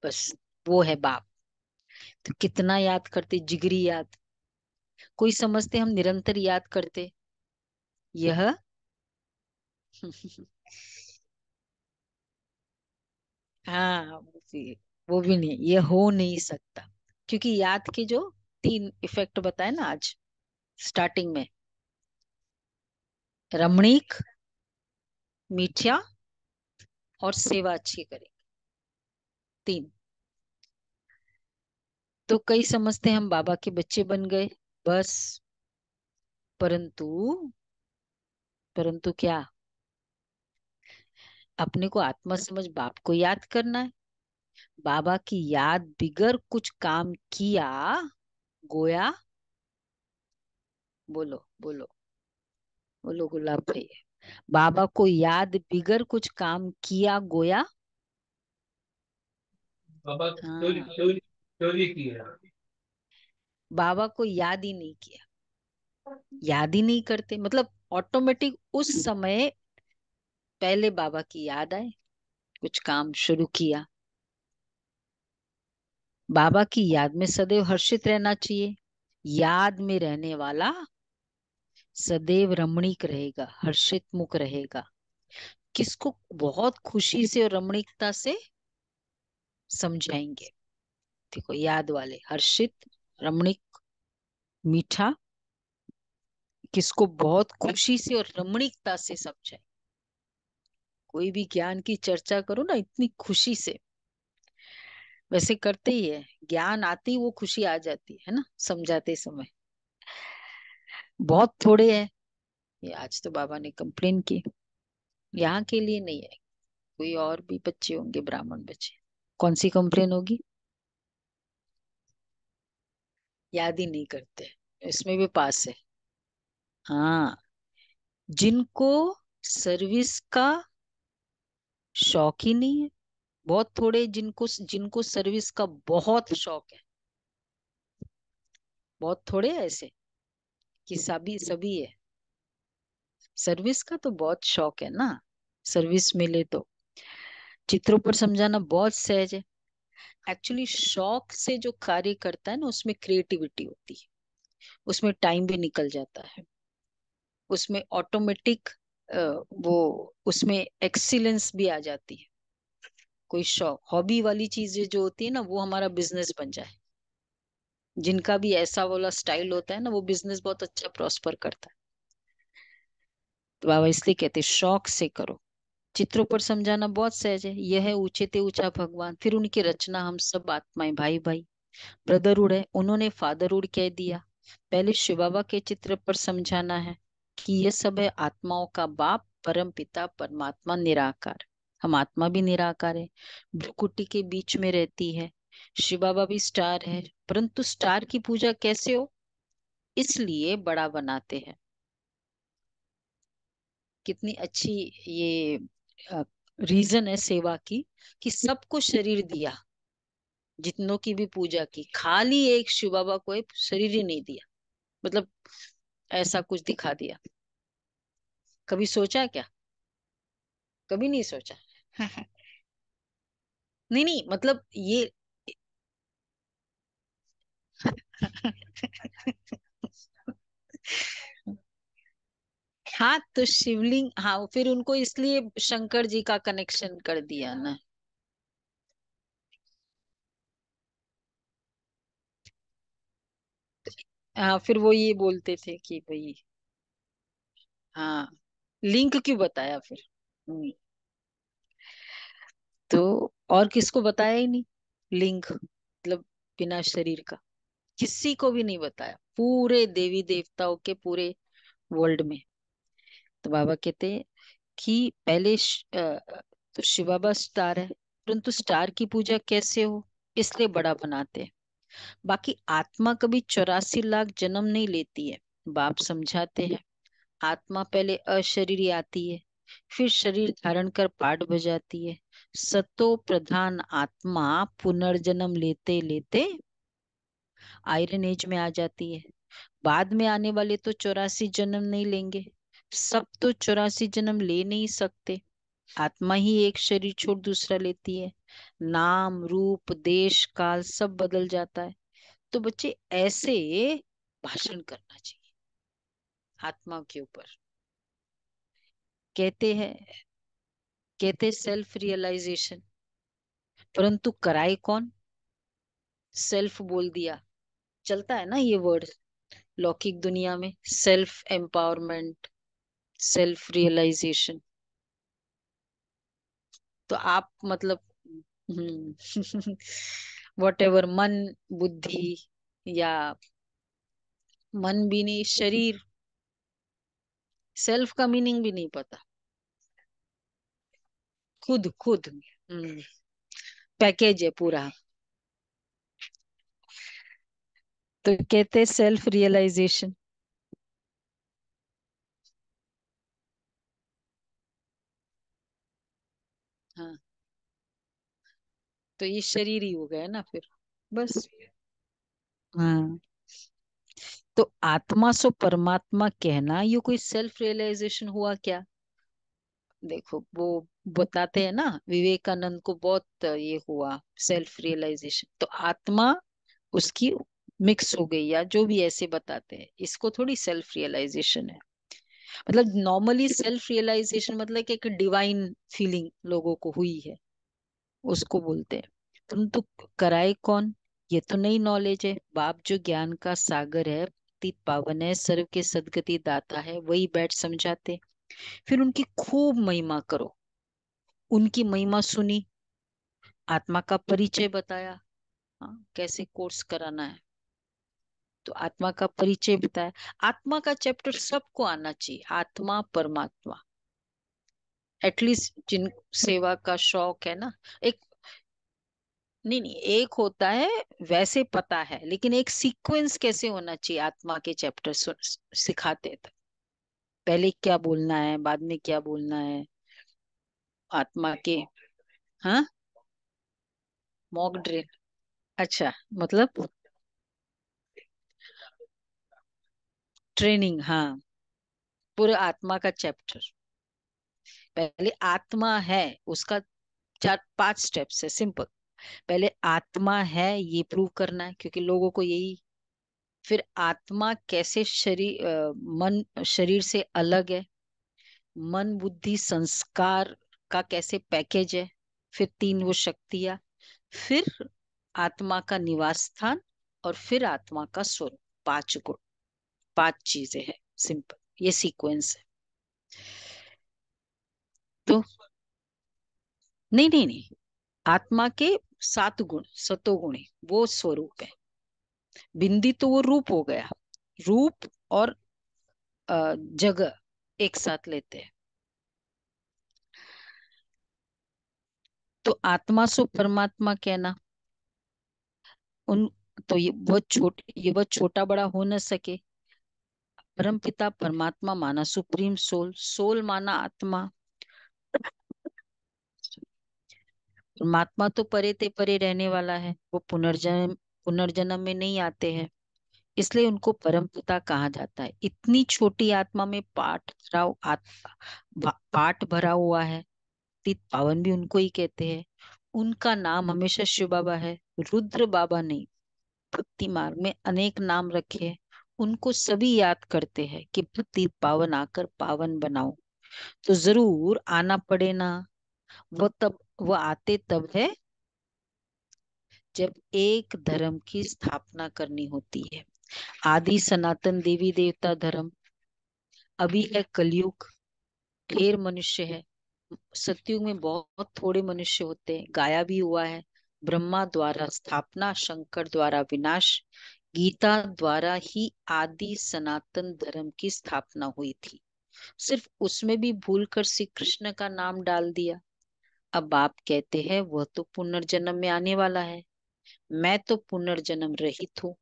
बस, वो है बाप। तो कितना याद करते, जिगरी याद। कोई समझते हम निरंतर याद करते? यह? हाँ वो भी नहीं, ये हो नहीं सकता। क्योंकि याद के जो तीन इफ़ेक्ट बताए ना आज स्टार्टिंग में। रमणीक मीठिया और सेवा अच्छी करेंगे। तीन। तो कई समझते हम बाबा के बच्चे बन गए। बस। परंतु परंतु क्या? अपने को आत्मा समझ बाप को याद करना है। बाबा की याद बिगर कुछ काम किया गोया। बोलो बोलो। बोलो गुलाब भाई। बाबा को याद बिगर कुछ काम किया गोया? बाबा हाँ। चोरी चोरी की है। बाबा को याद ही नहीं किया। याद ही नहीं करते। मतलब ऑटोमेटिक उस समय पहले बाबा की याद आए, कुछ काम शुरू किया। बाबा की याद में सदैव हर्षित रहना चाहिए। याद में रहने वाला सदैव रमणीक रहेगा हर्षित मुख रहेगा। किसको बहुत खुशी से और रमणीकता से समझाएँगे? देखो, याद वाले, हर्षित, रमणीक, मीठा, किसको बहुत खुशी से और रमणीकता से समझाए कोई भी ज्ञान की चर्चा करो ना इतनी खुशी से। वैसे करते ही है, ज्ञान आती वो खुशी आ जाती है ना, समझाते समय। बहुत थोड़े है, ये आज तो बाबा ने कंप्लेन की यहाँ के लिए नहीं है, कोई और भी बच्चे होंगे, ब्राह्मण बच्चे। कौन सी कंप्लेन होगी? याद ही नहीं करते। इसमें भी पास है। हाँ। जिनको सर्विस का शौक ही नहीं है, बहुत थोड़े जिनको जिनको सर्विस का बहुत शौक है। बहुत थोड़े ऐसे, कि सभी सभी है। सर्विस का तो बहुत शौक है ना सर्विस मिले तो। चित्रों पर समझाना बहुत सहज है। एक्चुअली शौक से जो कार्य करता है ना, उसमें क्रिएटिविटी होती है। उसमें टाइम भी निकल जाता है। उसमें ऑटोमेटिक वो, उसमें एक्सीलेंस भी आ जाती है। कोई शौक हॉबी वाली चीज़ें जो होती है ना, वो हमारा बिज़नेस बन जाए। जिनका भी ऐसा वाला स्टाइल होता है ना, वो बिज़नेस बहुत अच्छा प्रॉस्पर करता है। तो बाबा इसलिए कहते शौक से करो। चित्रों पर समझाना बहुत सहज है। यह है ऊँचे ते ऊँचा भगवान, फिर उनकी रचना हम सब आत्माएँ। भाई भाई, ब्रदरहुड है, उन्होंने फादरहुड कह दिया। पहले शिव बाबा के चित्र पर समझाना है कि ये सब है आत्माओं का बाप, परम पिता, परमात्मा निराकार। हम आत्मा भी निराकार है, भ्रुकुटी के बीच में रहती है। शिव बाबा भी स्टार है, परंतु स्टार की पूजा कैसे हो? इसलिए बड़ा बनाते हैं। कितनी अच्छी ये रीजन है सेवा की कि सबको शरीर दिया। जितनों की भी पूजा की खाली एक शिव बाबा को एक शरीर ही नहीं दिया। मतलब ऐसा कुछ दिखा दिया। कभी सोचा क्या? कभी नहीं सोचा। नहीं नहीं मतलब ये हाँ तो शिवलिंग हाँ फिर उनको इसलिए शंकर जी का कनेक्शन कर दिया ना। हाँ फिर वो ये बोलते थे कि भाई हाँ लिंक क्यों बताया फिर? हम्म। तो और किसको बताया ही नहीं? लिंक मतलब बिना शरीर का। किसी को भी नहीं बताया, पूरे देवी देवताओं के पूरे वर्ल्ड में। तो बाबा कहते हैं कि पहले तो शिव बाबा स्टार है, परंतु स्टार की पूजा कैसे हो? इसलिए बड़ा बनाते हैं। बाकी आत्मा कभी चौरासी लाख जन्म नहीं लेती है, बाप समझाते हैं। आत्मा पहले अशरीरी आती है, फिर शरीर धारण कर पाठ बजाती है। सतो प्रधान आत्मा पुनर्जन्म लेते लेते आयरन एज में आ जाती है। बाद में आने वाले तो चौरासी जन्म नहीं लेंगे। सब तो चौरासी जन्म ले नहीं सकते। आत्मा ही एक शरीर छोड़ दूसरा लेती है। नाम, रूप, देश, काल सब बदल जाता है। तो बच्चे, ऐसे भाषण करना चाहिए आत्मा के ऊपर। कहते हैं, कहते सेल्फ रियलाइजेशन परंतु कराए कौन? सेल्फ बोल दिया। चलता है ना ये वर्ड लौकिक दुनिया में? सेल्फ एम्पावरमेंट सेल्फ रियलाइजेशन तो आप मतलब हम्म वट एवर मन, बुद्धि या मन भी नहीं, शरीर सेल्फ का मीनिंग भी नहीं पता। खुद खुद हम्म पैकेज है पूरा। तो कहते सेल्फ रियलाइजेशन हाँ तो ये शरीर ही हो गया ना फिर, बस। हाँ। तो आत्मा सो परमात्मा कहना, ये कोई सेल्फ रियलाइजेशन हुआ क्या? देखो, वो बताते हैं ना, विवेकानंद को बहुत ये हुआ सेल्फ रियलाइजेशन तो आत्मा उसकी मिक्स हो गई या जो भी ऐसे बताते हैं, इसको थोड़ी सेल्फ रियलाइजेशन है। मतलब नॉर्मली सेल्फ रियलाइजेशन मतलब एक डिवाइन फीलिंग लोगों को हुई है। उसको बोलते हैं। परंतु कराए कौन? ये तो नई नॉलेज है। बाप जो ज्ञान का सागर है तीत पावन है, सर्व के सदगति दाता है, वही बैठ समझाते। फिर उनकी खूब महिमा करो। उनकी महिमा सुनी। आत्मा का परिचय बताया। हाँ कैसे कोर्स कराना है? तो आत्मा का परिचय बताया। आत्मा का चैप्टर सबको आना चाहिए। आत्मा, परमात्मा। एटलीस्ट जिन सेवा का शौक है ना, एक नहीं नहीं, एक होता है, वैसे पता है, लेकिन एक सीक्वेंस कैसे होना चाहिए आत्मा के चैप्टर सिखाते थे पहले क्या बोलना है, बाद में क्या बोलना है? आत्मा के हाँ? मॉक ड्रिल अच्छा मतलब? ट्रेनिंग हाँ पूरे आत्मा का चैप्टर पहले आत्मा है, उसका चार, पाँच स्टेप्स है सिंपल पहले आत्मा है, ये प्रूव करना है, क्योंकि लोगों को यही फिर आत्मा कैसे शरीर मन, शरीर से अलग है? मन, बुद्धि, संस्कार का कैसे पैकेज है? फिर तीन वो शक्तियाँ, फिर आत्मा का निवास स्थान और फिर आत्मा का स्वरूप, पाँच गुण, पाँच चीज़ें हैं सिंपल ये सीक्वेंस है। तो नहीं नहीं नहीं। आत्मा के सात गुण, सतो सतोगुणी वो स्वरूप है। बिंदी तो वो रूप हो गया। रूप और जगह एक साथ लेते हैं। तो आत्मा सो परमात्मा कहना उन तो ये बहुत छोटे, ये बहुत छोटा बड़ा हो न सके। परम पिता परमात्मा माना सुप्रीम सोल सोल माना आत्मा। परमात्मा तो परे ते परे रहने वाला है, वो पुनर्जन्म पुनर्जन्म में नहीं आते हैं। इसलिए उनको परम पिता कहा जाता है। इतनी छोटी आत्मा में पाठ भरा पाठ भरा हुआ है, तीत पावन भी उनको ही कहते हैं। उनका नाम हमेशा शिव बाबा है, रुद्र बाबा नहीं, भक्ति मार्ग में अनेक नाम रखे उनको सभी याद करते हैं कि भक्ति पावन आकर पावन बनाओ। तो ज़रूर आना पड़े ना, वो तब वो आते तब है जब एक धर्म की स्थापना करनी होती है। आदि सनातन देवी देवता धर्म। अभी है कलयुग, ढेर मनुष्य है। सत्युग में बहुत थोड़े मनुष्य होते हैं, गाया भी हुआ है। ब्रह्मा द्वारा स्थापना, शंकर द्वारा विनाश, गीता द्वारा ही आदि सनातन धर्म की स्थापना हुई थी। सिर्फ़ उसमें भी भूल कर श्री कृष्ण का नाम डाल दिया। अब आप कहते हैं, वह तो पुनर्जन्म में आने वाला है। मैं तो पुनर्जन्म रहित हूँ।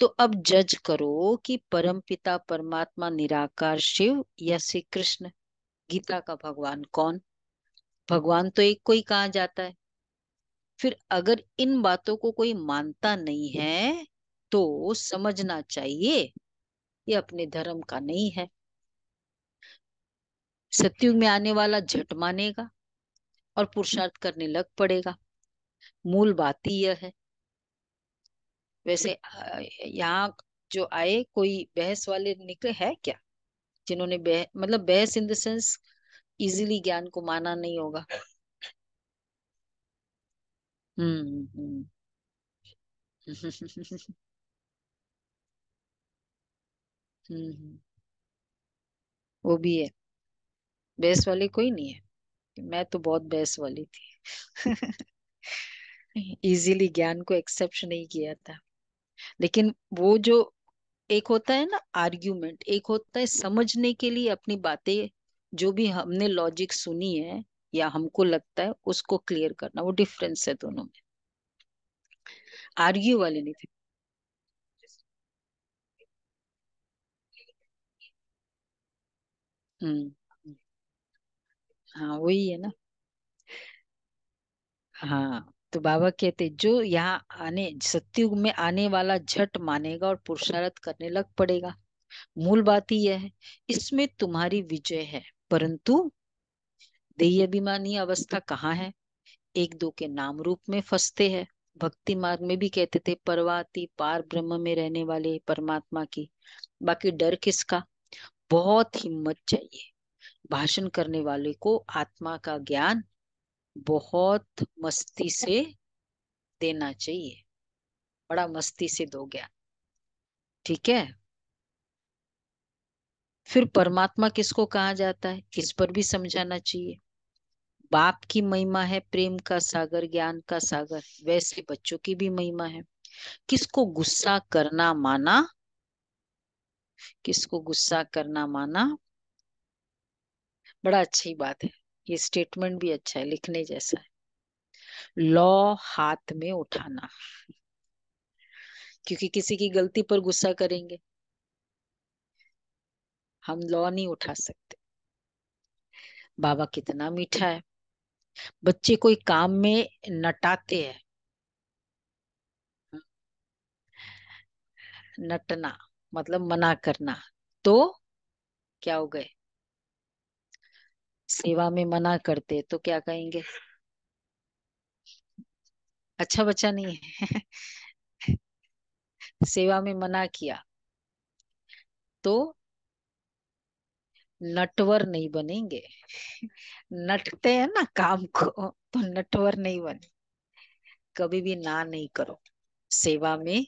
तो अब जज करो कि परम पिता परमात्मा, निराकार शिव या श्री कृष्ण गीता का भगवान कौन? भगवान तो एक को ही कहा जाता है। फिर अगर इन बातों को कोई मानता नहीं है तो समझना चाहिए, ये अपने धर्म का नहीं है। सत्युग में आने वाला झट मानेगा। और पुरुषार्थ करने लग पड़ेगा मूल बात ही यह है वैसे यहाँ जो आए कोई बहस वाले निकले है क्या जिन्होंने बह, मतलब बहस इन द सेंस इजीली ज्ञान को माना नहीं होगा हम्म हम्म हम्म वो भी है बहस वाले कोई नहीं है मैं तो बहुत बहस वाली थी। इजीली ज्ञान को एक्सेप्ट नहीं किया था। लेकिन वो जो एक होता है ना आर्ग्यूमेंट एक होता है समझने के लिए अपनी बातें, जो भी हमने लॉजिक सुनी है या हमको लगता है, उसको क्लियर करना। वो डिफरेंस है दोनों में। आर्ग्यू वाले नहीं थे। हम्म। हाँ वही है ना। हाँ तो बाबा कहते जो यहाँ आने, सत्युग में आने वाला झट मानेगा और पुरुषार्थ करने लग पड़ेगा। मूल बात ही यह है, इसमें तुम्हारी विजय है, परंतु देही अभिमानी अवस्था कहाँ है? एक दो के नाम रूप में फंसते हैं। भक्ति मार्ग में भी कहते थे, परवाती पार ब्रह्म में रहने वाले परमात्मा की, बाकी डर किसका? बहुत हिम्मत चाहिए। भाषण करने वाले को आत्मा का ज्ञान बहुत मस्ती से देना चाहिए। बड़ा मस्ती से दो ज्ञान। ठीक है? फिर परमात्मा किसको कहा जाता है? इस पर भी समझाना चाहिए। बाप की महिमा है प्रेम का सागर ज्ञान का सागर वैसे बच्चों की भी महिमा है। किसको गुस्सा करना माना? किसको गुस्सा करना माना? बड़ा अच्छी बात है। ये स्टेटमेंट भी अच्छा है, लिखने जैसा है। लॉ हाथ में उठाना। क्योंकि किसी की गलती पर गुस्सा करेंगे। हम लॉ नहीं उठा सकते। बाबा कितना मीठा है। बच्चे कोई काम में नटाते हैं। नटना मतलब मना करना। तो क्या हो गए? सेवा में मना करते तो क्या कहेंगे? अच्छा बच्चा नहीं है। सेवा में मना किया तो नटवर नहीं बनेंगे। नटते हैं ना काम को तो नटवर नहीं बने, कभी भी ना नहीं करो। सेवा में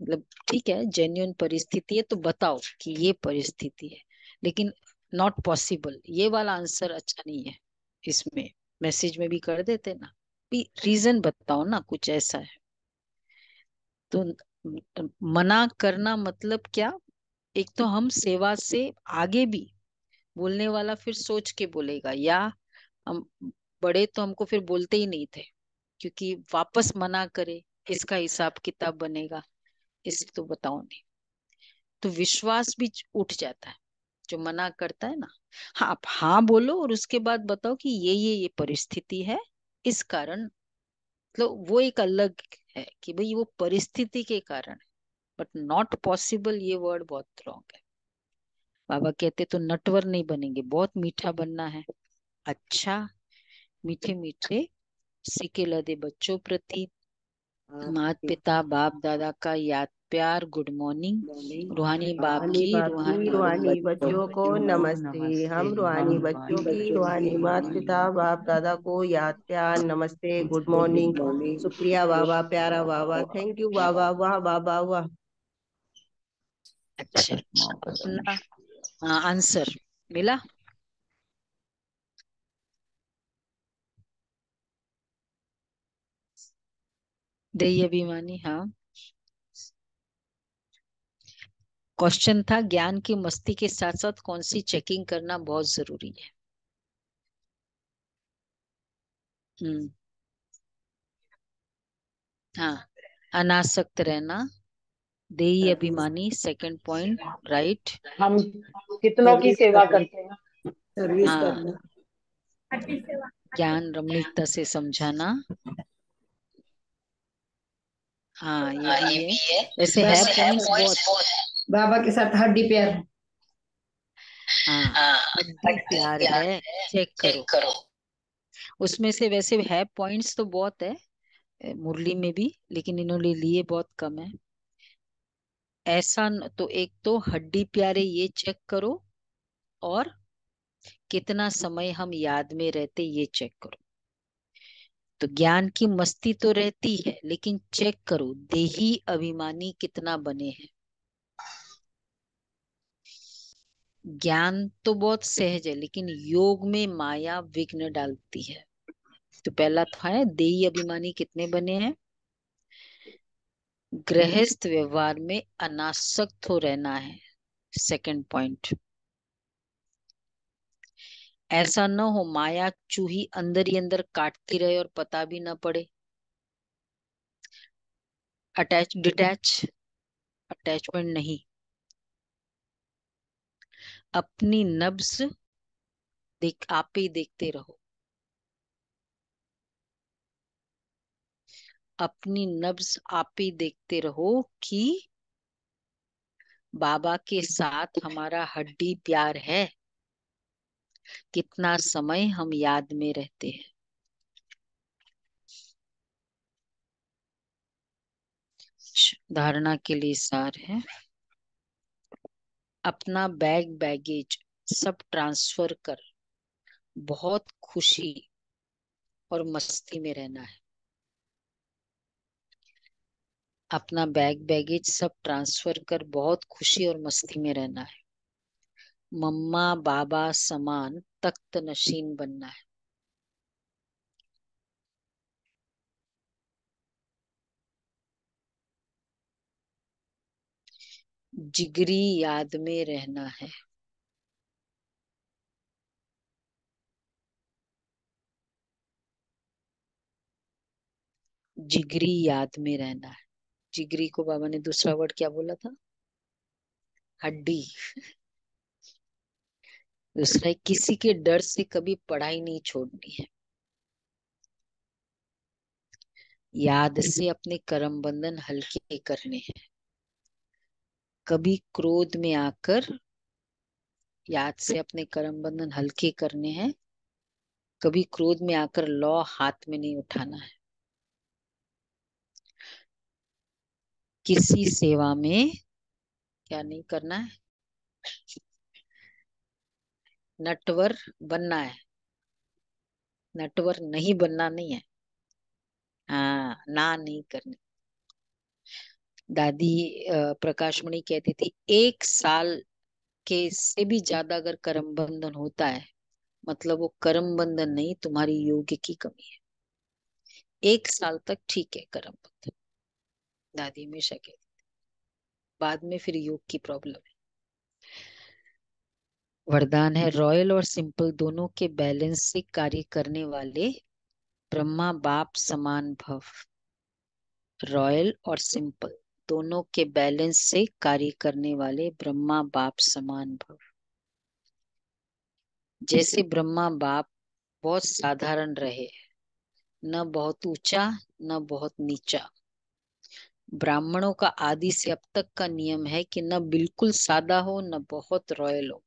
मतलब ठीक है जेन्युइन परिस्थिति है तो बताओ कि ये परिस्थिति है। लेकिन नॉट पॉसिबल ये वाला आंसर अच्छा नहीं है इसमें। मैसेज में भी कर देते ना। भी रीजन बताओ ना, कुछ ऐसा है। तो मना करना मतलब क्या? एक तो हम सेवा से आगे भी बोलने वाला फिर सोच के बोलेगा। या हम बड़े तो हमको फिर बोलते ही नहीं थे, क्योंकि वापस मना करे, इसका हिसाब किताब बनेगा। इसे तो बताओ नहीं। तो विश्वास भी उठ जाता है। जो मना करता है ना। हाँ आप हाँ बोलो और उसके बाद बताओ कि ये ये ये परिस्थिति है इस कारण। मतलब वो एक अलग है कि भाई वो परिस्थिति के कारण बट नॉट पॉसिबल ये वर्ड बहुत रॉन्ग है। बाबा कहते तो नटवर नहीं बनेंगे बहुत मीठा बनना है। अच्छा मीठे मीठे सिके लदे बच्चों प्रति। मात पिता बाप दादा का याद प्यार गुड मॉर्निंग रूहानी बाप की रूहानी रूहानी बच्चों को नमस्ते। हम रूहानी बच्चों की रूहानी माता पिता बाप दादा को याद प्यार नमस्ते गुड मॉर्निंग शुक्रिया बाबा प्यारा बाबा थैंक यू बाबा वाह बाबा वाह। अच्छा हाँ आंसर मिला? देय अभिमानी हाँ। क्वेश्चन था ज्ञान की मस्ती के साथ साथ कौन सी चेकिंग करना बहुत ज़रूरी है? हम्म। हाँ अनासक्त रहना देही अभिमानी सेकंड पॉइंट राइट हम कितनों की सेवा करते हैं? सर्विस हाँ। करना। ज्ञान रमणीकता से समझाना। हाँ ये भी है। वैसे है पॉइंट्स बहुत। बाबा के साथ हड्डी प्यार। हाँ। हड्डी प्यार है चेक करो। उसमें से वैसे है पॉइंट्स तो बहुत है मुरली में भी लेकिन इन्होंने लिए बहुत कम है। ऐसा न, तो एक तो हड्डी प्यारे ये चेक करो और कितना समय हम याद में रहते ये चेक करो। तो ज्ञान की मस्ती तो रहती है लेकिन चेक करो देही अभिमानी कितना बने हैं। ज्ञान तो बहुत सहज है लेकिन योग में माया विघ्न डालती है। तो पहला था है देही अभिमानी कितने बने हैं? गृहस्थ व्यवहार में अनासक्त हो रहना है सेकंड पॉइंट ऐसा न हो माया चूही अंदर ही अंदर काटती रहे और पता भी ना पड़े। अटैच डिटैच अटैचमेंट नहीं। अपनी नब्ज देख, आप ही देखते रहो। अपनी नब्ज आप ही देखते रहो कि बाबा के साथ हमारा हड्डी प्यार है। कितना समय हम याद में रहते हैं। धारणा के लिए सार है। अपना बैग बैगेज सब ट्रांसफ़र कर। बहुत खुशी और मस्ती में रहना है। अपना बैग बैगेज सब ट्रांसफ़र कर बहुत खुशी और मस्ती में रहना है। मम्मा बाबा समान तख्त नशीन बनना है। जिगरी याद में रहना है। जिगरी याद में रहना है। जिगरी को बाबा ने दूसरा वर्ड क्या बोला था? हड्डी। दूसरा है, किसी के डर से कभी पढ़ाई नहीं छोड़नी है। याद से अपने कर्म बंधन हल्के करने हैं। कभी क्रोध में आकर याद से अपने कर्म बंधन हल्के करने हैं। कभी क्रोध में आकर लॉ हाथ में नहीं उठाना है। किसी सेवा में क्या नहीं करना है? नटवर बनना है। नटवर नहीं बनना नहीं है। हाँ ना नहीं करनी। दादी प्रकाशमणि कहती थी, एक साल के से भी ज़्यादा अगर कर्म बंधन होता है मतलब वो कर्म बंधन नहीं, तुम्हारी योग की कमी है। एक साल तक ठीक है कर्म बंधन। दादी हमेशा कहती थी। बाद में फिर योग की प्रॉब्लम है। वरदान है, रॉयल और सिंपल दोनों के बैलेंस से कार्य करने वाले ब्रह्मा बाप समान भव। रॉयल और सिंपल। दोनों के बैलेंस से कार्य करने वाले ब्रह्मा बाप समान भव। जैसे ब्रह्मा बाप बहुत साधारण रहे, न बहुत ऊँचा, न बहुत नीचा। ब्राह्मणों का आदि से अब तक का नियम है कि न बिल्कुल सादा हो, न बहुत रॉयल हो।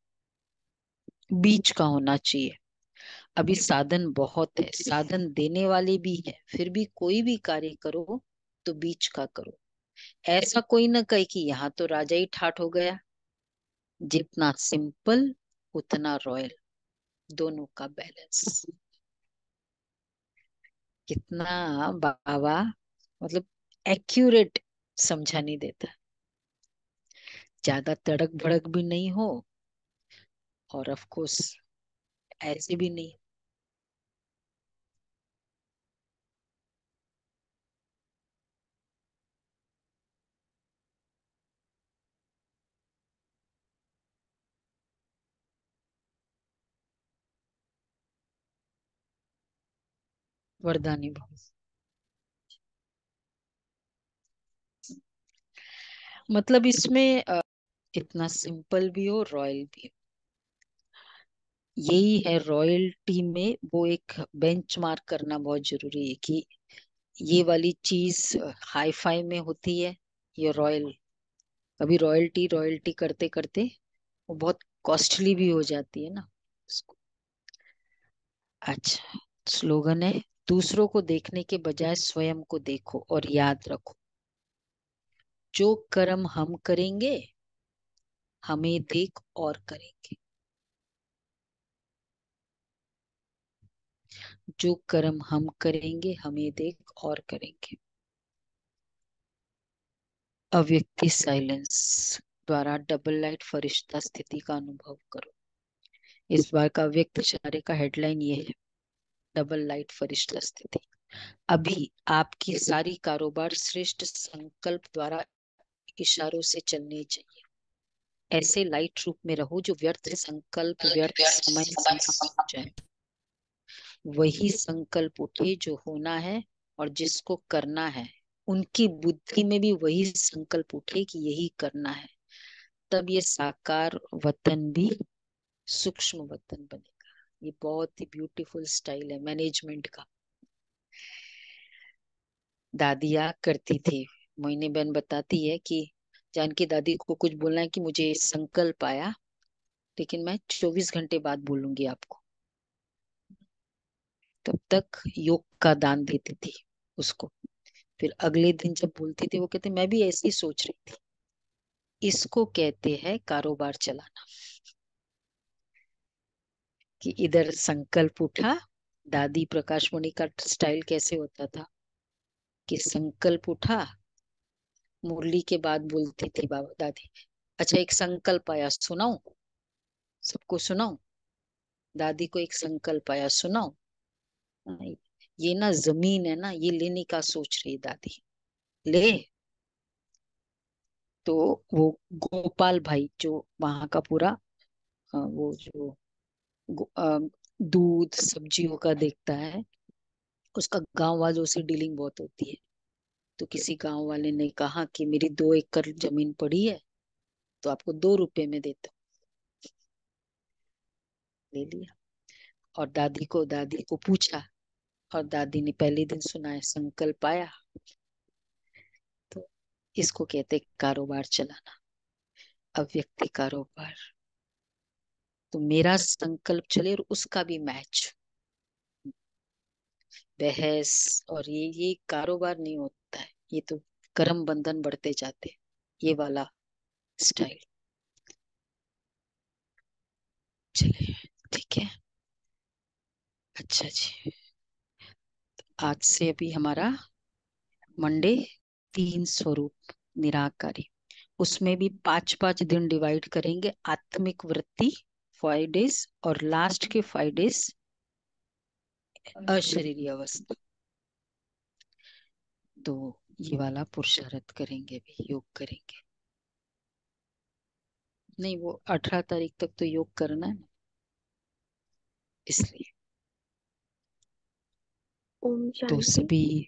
बीच का होना चाहिए। अभी साधन बहुत है, साधन देने वाले भी है, फिर भी कोई भी कार्य करो तो बीच का करो। ऐसा कोई ना कहे कि यहाँ तो राजा ही ठाठ हो गया। जितना सिंपल, उतना रॉयल। दोनों का बैलेंस। कितना बाबा मतलब एक्यूरेट समझा नहीं देता। ज़्यादा तड़क भड़क भी नहीं हो, और ऑफ़ कोर्स ऐसे भी नहीं। वरदानी भाव मतलब इसमें इतना सिंपल भी हो, रॉयल भी हो। यही है, रॉयल्टी में वो एक बेंच मार्क करना बहुत ज़रूरी है कि ये वाली चीज़ हाई फाई में होती है, ये रॉयल। कभी रॉयल्टी रॉयल्टी करते करते वो बहुत कॉस्टली भी हो जाती है ना उसको। अच्छा स्लोगन है। दूसरों को देखने के बजाय स्वयं को देखो और याद रखो। जो कर्म हम करेंगे, हमें देख और करेंगे। जो कर्म हम करेंगे, हमें देख और करेंगे। अव्यक्ति साइलेंस द्वारा डबल लाइट फरिश्ता स्थिति का अनुभव करो। इस बार का व्यक्त चार्य का हेडलाइन ये है। डबल लाइट फरिश्ता स्थिति। अभी आपकी सारी कारोबार श्रेष्ठ संकल्प द्वारा इशारों से चलने चाहिए। ऐसे लाइट रूप में रहो जो व्यर्थ संकल्प व्यर्थ समय जाए। वही संकल्प उठे जो होना है और जिसको करना है। उनकी बुद्धि में भी वही संकल्प उठे कि यही करना है। तब ये साकार वतन भी सूक्ष्म वतन बनेगा ये बहुत ही ब्यूटीफुल स्टाइल है मैनेजमेंट का। दादिया करती थी, मोहिनी बहन बताती है कि जानकी दादी को कुछ बोलना है कि मुझे संकल्प आया, लेकिन मैं 24 घंटे बाद बोलूँगी आपको। तब तक योग का दान देती थी उसको। फिर अगले दिन जब बोलती थी, वो कहते, मैं भी ऐसी सोच रही थी। इसको कहते हैं कारोबार चलाना। कि इधर संकल्प उठा। दादी प्रकाश मुनि का स्टाइल कैसे होता था? कि संकल्प उठा। मुरली के बाद बोलती थी बाबा दादी अच्छा एक संकल्प आया सुनाओ सबको सुनाओ दादी को एक संकल्प आया सुनाओ ये ना ज़मीन है ना ये लेने का सोच रही दादी। ले। तो वो गोपाल भाई जो वहाँ का पूरा वो जो दूध सब्जियों का देखता है उसका गाँव वालों से डीलिंग बहुत होती है। तो किसी गाँव वाले ने कहा कि मेरी दो एकड़ ज़मीन पड़ी है तो आपको दो रुपए में देता ले लिया। और दादी को दादी को पूछा और दादी ने पहले दिन सुना है संकल्प आया। तो इसको कहते कारोबार चलाना अव्यक्ति कारोबार। तो मेरा संकल्प चले और उसका भी मैच। बहस और ये ये कारोबार नहीं होता है। ये तो कर्म बंधन बढ़ते जाते ये वाला स्टाइल। चलिए, ठीक है। अच्छा जी। आज से अभी हमारा मंडे तीन स्वरूप निराकारी। उसमें भी पाँच पाँच दिन डिवाइड करेंगे आत्मिक वृत्ति फाइव डेज़ और लास्ट के फाइव डेज़ अशरीरी अवस्था। तो ये वाला पुरुषार्थ करेंगे भी योग करेंगे। नहीं वो अठारह तारीख तक तो योग करना है। ना इसलिए तो सभी